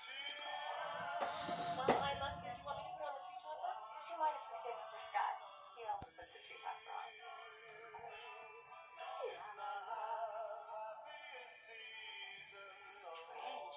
Well, I love you. Do you want me to put on the tree topper? Do you mind if we save it for Scott? He always puts the tree topper on. Of course. It's strange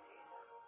season.